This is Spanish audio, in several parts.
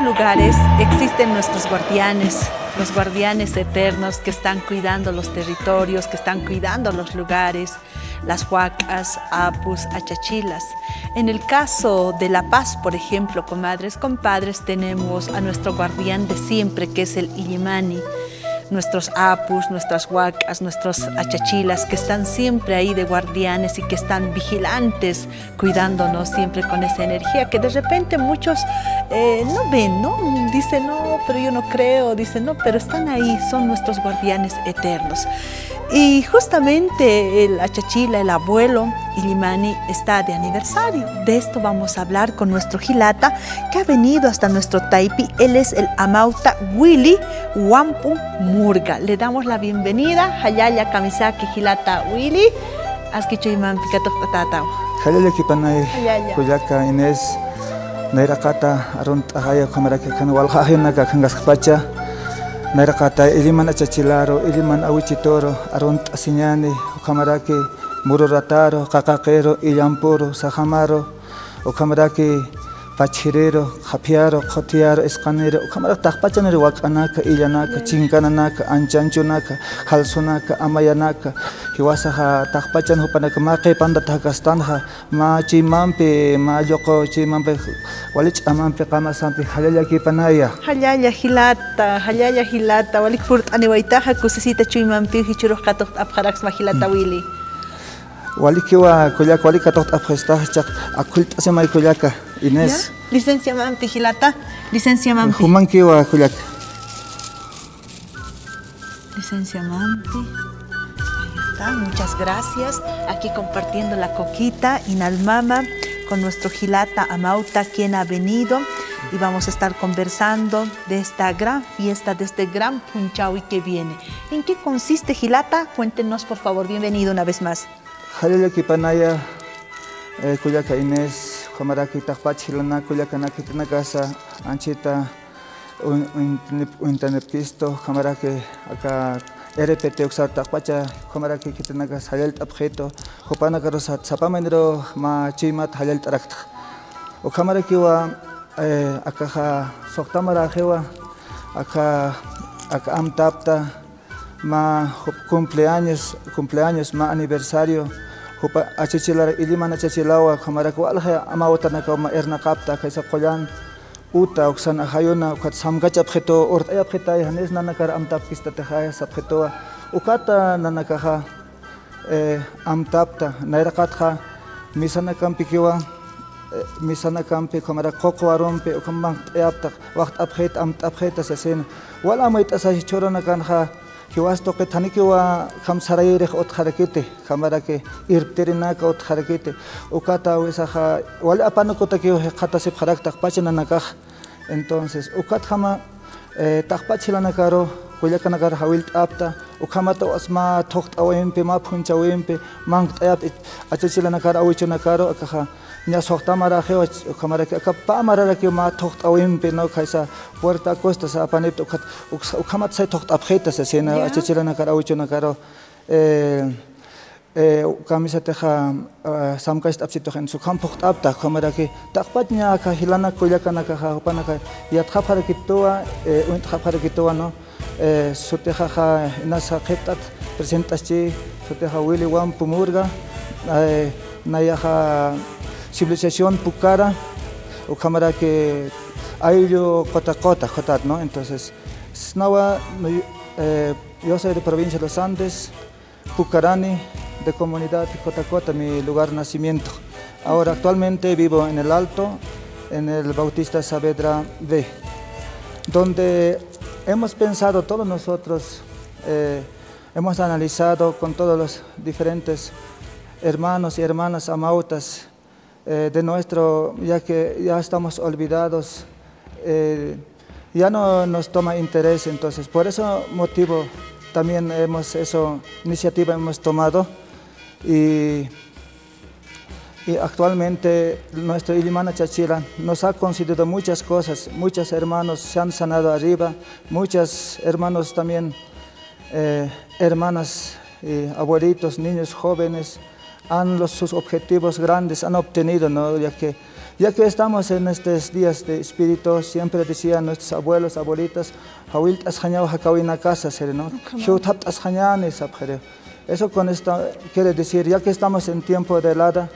lugares existen nuestros guardianes, los guardianes eternos que están cuidando los territorios, que están cuidando los lugares, las huacas, apus, achachilas. En el caso de La Paz, por ejemplo, comadres, compadres, tenemos a nuestro guardián de siempre, que es el Illimani nuestros apus, nuestras huacas, nuestros achachilas, que están siempre ahí de guardianes y que están vigilantes, cuidándonos siempre con esa energía que de repente muchos eh, no ven, ¿no? Dicen, no, pero yo no creo, dicen, no, pero están ahí, son nuestros guardianes eternos. Y justamente el Achachila, el abuelo Ilimani, está de aniversario. De esto vamos a hablar con nuestro Gilata, que ha venido hasta nuestro Taipi. Él es el Amauta Willy Wampu Murga. Le damos la bienvenida. Hayaya Kamisaki Gilata Willy. Askicho Iman Pikato Tatao. Hayaya Kipanay, Kuyaka Inés, Nairakata, Arunt Ahaya, Kamaraka Kanwalhahina, Kangaskapacha. Narakata iliman achachilaro, iliman awichitoro, arunt asiñani, ukamaraki mururataro, kakakero, illampuro, sajamaro, ukamaraki pachirero japiaro jotiyaro isqanero ukamara taqpachanero waq'anaka illanaka chinkananaka anchanchunaka jalsunaka amayanaka hiwasaja taqpachan hupanaka maqi panda taqastanja ma chimampi ma lloqo chimampi walich'amanpi qamasanpi hallalla kipanaya. Hallalla hilata hallalla mm. hilata walik purt'aniwaytaqa kusisita chuymanpi hichuruq qatuq apqaraqsma hilata wili Walikiwa kullaka walika toqta apjestachaq akulta semay kullaka Inés. Licencia Mampi Gilata, licencia Mampi. Humankiwa kullaka. Licencia Mampi. Ahí está, muchas gracias. Aquí compartiendo la coquita Inalmama con nuestro Gilata Amauta, quien ha venido y vamos a estar conversando de esta gran fiesta, de este gran Punchawi que viene. ¿En qué consiste Gilata? Cuéntenos por favor, bienvenido una vez más. Halil kipanaya eh, kuyaka Inés qamarakitaq pachilanakulla kanakitinakasa anchita untanepkisto qamaraki aka RPT uxartaqpacha qamaraki kitinakas halalt'apqhito qhupanaka rosat sapamanero ma chiymat halalt'araqtaq uqamarakiwa eh, akaqa suqtamarajiwa aka aka amtapta ma cumpleaños, cumpleaños, ma aniversario, hupa achichilar iliman achichilawa khamara ko alha amawata na ka ma erna kapta kaisa qoyan uta oksan hayona ukat samgach abjeto ort ay abjeta hanes nana kar amtap kista te haya sabjeto ukata nana kaha eh amtapta naira katha misana kampikiwa misana kampi khamara qoko arompe ukamang ayapta waqt abjet amt abjeta sasen wala mait asa chorona kan kiwastoqe thanikiwa kamsaray riq utqarakiti kamarake irptirinaka utqarakiti ukata wisaqa wali apanukutakiyuj qhatasipqharaktaq pachinanakaj entonces ukatqama eh, taqpachilanakaruj willakanakaraj awilt'apta uqhamata wasma thuq t'awinpi ma phunchawinpi mank t'ayapta achachilanakara awichunakaru akaja ña suqtama rajiwas ujamaraka pamararakio ma tuqta pe no kaysa puerta acostas apanipta ukat ukamata say tuqta apjitas asina achichirana kara ucho awichuna karo kamisateja samkashta apsitujan sukhan puqt'apta ujamaraki taqpat ña ka hilana koila kana kha pa na kha yat kha phara ke toa eh un kullakanakaja upanaka yatqaparakituwa toa no sutijaja inasja qhit'at presentaschi sutija wiliwan pumurga na ya nayaja civilización Pucara, o cámara que hay yo cota cota ¿no? Entonces, Snawa, eh, yo soy de provincia de los Andes, Pucarani, de comunidad Cotacota, mi lugar de nacimiento. Ahora actualmente vivo en el Alto, en el Bautista Saavedra B, donde hemos pensado todos nosotros, eh, hemos analizado con todos los diferentes hermanos y hermanas amautas eh, de nuestro, ya que ya estamos olvidados, eh, ya no nos toma interés, entonces por ese motivo también hemos, esa iniciativa hemos tomado y, y actualmente nuestro Ilimana Chachira nos ha concedido muchas cosas, muchos hermanos se han sanado arriba, muchos hermanos también, eh, hermanas, abuelitos, niños jóvenes, han los, sus objetivos grandes han obtenido, ¿no? ya que Ya que estamos en estos días de espíritu, siempre decían nuestros abuelos, abuelitas, "Hawil asjañao hakawina casa, ¿no? Sabjere. Eso con esto quiere decir, ya que estamos en tiempo de helada,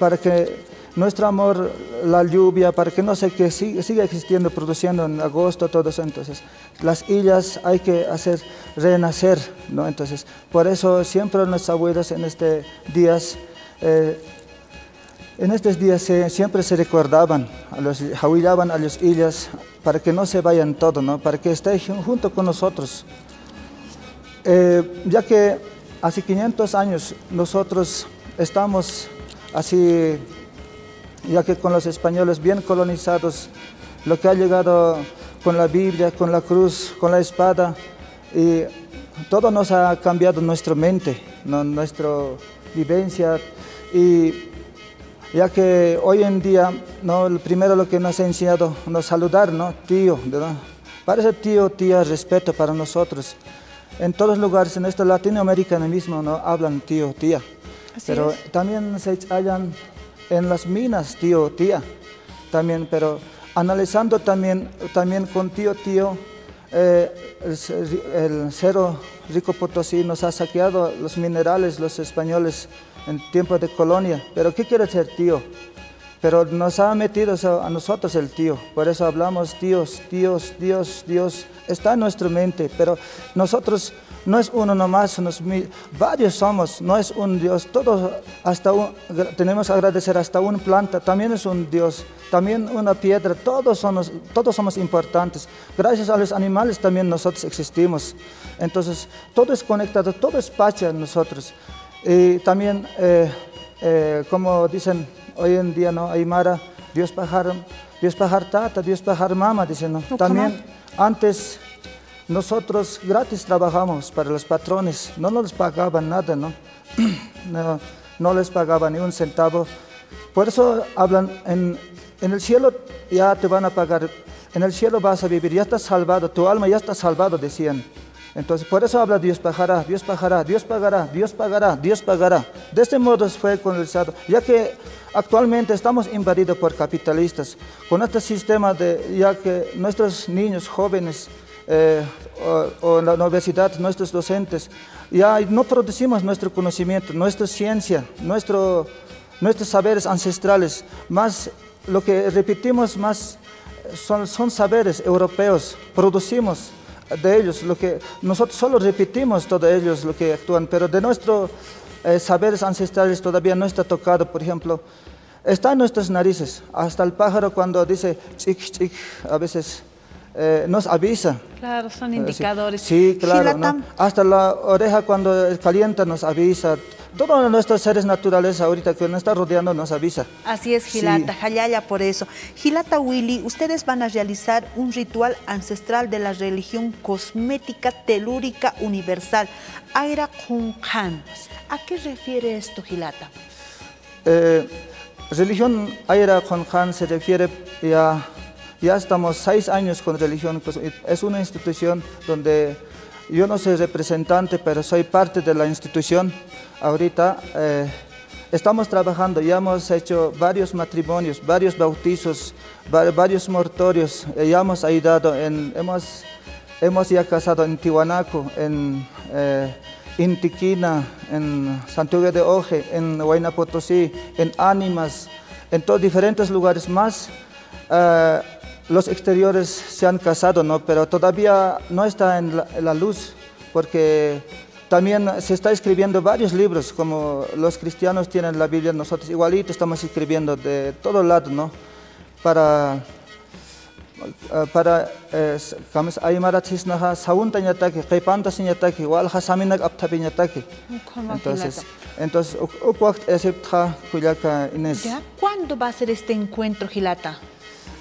para que nuestro amor, la lluvia, para que no se que siga existiendo, produciendo en agosto, todo eso, entonces las islas hay que hacer renacer, ¿no? Entonces, por eso siempre nuestros abuelos en estos días, eh, en estos días siempre se recordaban, a los, jahuilaban a las islas para que no se vayan todo, ¿no? Para que estén junto con nosotros. Eh, ya que hace 500 años nosotros estamos así ya que con los españoles bien colonizados, lo que ha llegado con la Biblia, con la cruz, con la espada, y todo nos ha cambiado nuestra mente, nuestra vivencia, y ya que hoy en día, ¿no? primero lo que nos ha enseñado, nos saludar, ¿no? tío. Parece tío, tía, respeto para nosotros. En todos lugares, en esta Latinoamérica mismo, ¿no? hablan tío, tía. Pero también se hallan en las minas, tío, tía, también, pero analizando también, también con tío, tío, eh, el, cero rico Potosí nos ha saqueado los minerales, los españoles, en tiempo de colonia. Pero ¿qué quiere ser tío? Pero nos ha metido a nosotros el tío, por eso hablamos Dios, Dios, Dios, Dios, está en nuestra mente, pero nosotros no es uno nomás, varios somos, no es un Dios, todos hasta tenemos que agradecer hasta una planta, también es un Dios, también una piedra, todos somos, todos somos importantes. Gracias a los animales también nosotros existimos. Entonces, todo es conectado, todo es pacha en nosotros. Y también, eh, eh, como dicen hoy en día, ¿no? Aymara, Dios pajar, Dios pajar tata, Dios pajar mama, dicen, ¿no? También antes nosotros gratis trabajamos para los patrones, no nos pagaban nada, ¿no? no, les pagaban ni un centavo. Por eso hablan, en, en el cielo ya te van a pagar, en el cielo vas a vivir, ya estás salvado, tu alma ya está salvado, decían. Entonces, por eso habla Dios pagará, Dios pagará, Dios pagará, Dios pagará, Dios pagará. De este modo fue conversado, ya que actualmente estamos invadidos por capitalistas, con este sistema de, ya que nuestros niños jóvenes eh, o, en la universidad, nuestros docentes, ya no producimos nuestro conocimiento, nuestra ciencia, nuestro, nuestros saberes ancestrales, más lo que repetimos más son, son saberes europeos, producimos de ellos, lo que nosotros solo repetimos todos ellos lo que actúan, pero de nuestros eh, saberes ancestrales todavía no está tocado, por ejemplo, está en nuestras narices, hasta el pájaro cuando dice chik chik, a veces eh, nos avisa. Claro, son indicadores. Sí, claro. Hasta la oreja cuando calienta nos avisa. Todos nuestros seres naturales ahorita que nos está rodeando nos avisa. Así es, Gilata, sí. por eso. Gilata Willy, ustedes van a realizar un ritual ancestral de la religión cosmética telúrica universal, Aira Khan. ¿A qué refiere esto, Gilata? Eh, religión Aira Khan se refiere a ya estamos seis años con religión. Pues, es una institución donde yo no soy representante, pero soy parte de la institución. Ahorita eh, estamos trabajando, ya hemos hecho varios matrimonios, varios bautizos, varios mortorios. Eh, ya hemos ayudado, en, hemos, hemos ya casado en Tihuanaco, en eh, Intiquina, en Santiago de Oje, en Huayna Potosí, en Ánimas, en todos diferentes lugares más los exteriores se han casado, ¿no? pero todavía no está en la, luz, porque también se está escribiendo varios libros, como los cristianos tienen la Biblia, nosotros igualito estamos escribiendo de todo lado, ¿no? Para eh, para kamis aymara chisnaha saunta ñataki qipanta siñataki walha saminak aptapi ñataki entonces entonces ukwakt kuyaka Inés ¿Cuándo va a ser este encuentro Gilata?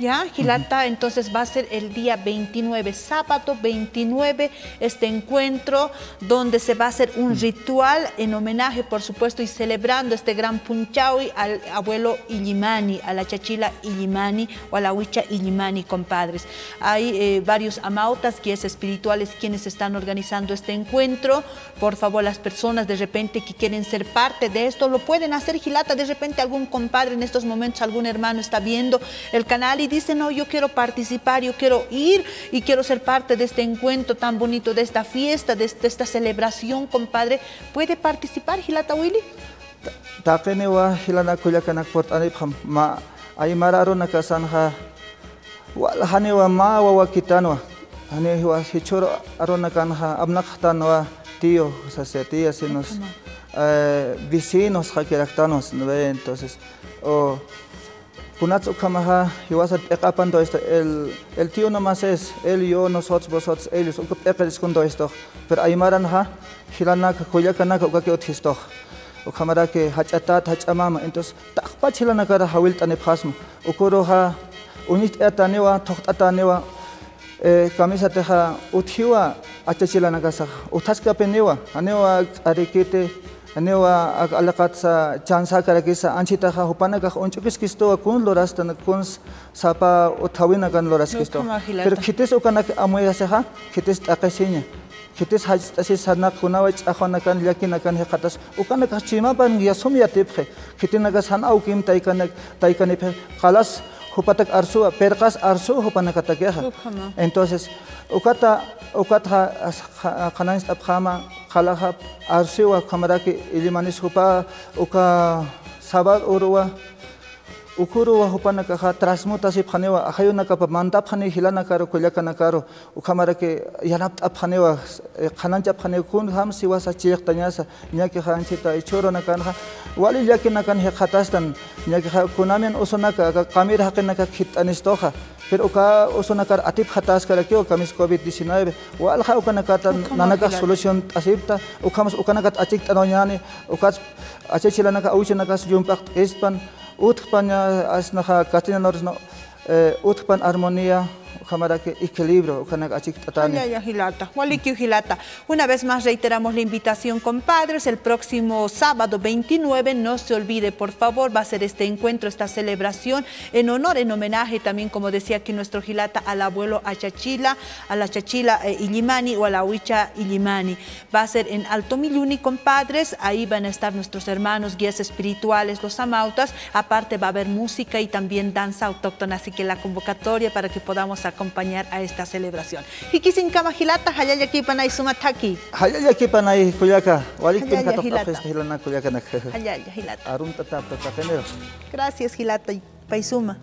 Ya, Gilata, entonces va a ser el día 29, sábado 29, este encuentro donde se va a hacer un ritual en homenaje, por supuesto, y celebrando este gran Punchawi al abuelo Illimani, a la chachila Illimani o a la huicha Illimani, compadres. Hay eh, varios amautas, guías espirituales, quienes están organizando este encuentro. Por favor, las personas de repente que quieren ser parte de esto, lo pueden hacer, Gilata, de repente algún compadre en estos momentos, algún hermano está viendo el canal y dice, no, yo quiero participar, yo quiero ir y quiero ser parte de este encuentro tan bonito, de esta fiesta, de, esta celebración, compadre, ¿puede participar, Gilata Willy? Takene wa hilana kanak port anipam ma ay mararo nakasanja wala hane wa ma wa wa kitanwa hane wa hichoro aro nakanja abnaktanwa tío, o sea, se tía, si nos eh, vecinos jaqueractanos, ¿no ve? Entonces, o Punatz Ukamaha, Hiwasat Ekapanto esto, el, el tío nomás es, él, yo, nosotros, vosotros, ellos, Ukup Ekadiskundo esto, pero Aymaran ha, Hilanaka, Kuyakanaka, Ukake Utisto, Ukamara que Hachatat, Hachamama, entonces, Takpa Chilanakara, Hawil Tanepasma, Ukuro ha, Unit Etanewa, Tohtatanewa, camisa teja, Uthiwa, Achachilanakasa, Utaska Penewa, Anewa, newa alaqatsa chansaka rakisa anchitaqa hupanakaq unchukis kistuwa kun lorasta kun sapa uthawina kan loras kistuwa pero khitis ukanak amuyasiqa khitis t'aqisiña khitis hachtasis sanakunawa ch'aqwanakan llakinakan hiqatas ukanakaq chimapan yasum yatipqi khitinaka sana ukim taykanak taykaniphi qalas hupatak arsuwa perqas arsu hupanakatakiqa entonces ukata ukatqa qanan istapqama qalahap arsiwa qamarapi illimaniqkupa uka sabat urwa उखुरु वहुप हुपन कह त्रासमु तसे फने व अखयु न कप मानता फने हिला न कर कोल्या न करो उखमर के यना फने व खनन च फने खून हम सिवा सा चेख न्या के खान छ इचोरो न कन वाली जके न कन हे खतास्तन न्या के कुनामेन ओसो न का कामिर हक न का खित अनिस्तो खा फिर उका ओसो न कर अतिप खतास कर के कमिस უთხბან ასნახა კატინანორზნო უთხბან არმონია que equilibrio Una vez más reiteramos la invitación, compadres. El próximo sábado 29, no se olvide, por favor, va a ser este encuentro, esta celebración en honor, en homenaje también, como decía aquí nuestro Gilata, al abuelo Achachila, a la Chachila eh, Illimani o a la Huicha Illimani. Va a ser en Alto Miluni, compadres. Ahí van a estar nuestros hermanos, guías espirituales, los amautas. Aparte va a haber música y también danza autóctona, así que la convocatoria para que podamos acompañar a esta celebración. Hikisin Kamajilata, Hayaya Kipanay Sumataki. Hayaya Kipanay Kuyaka, Walikin Katokta Festa Hilana Kuyaka Hayaya Hilata. Arunta Tapta Gracias Hilata y Paisuma.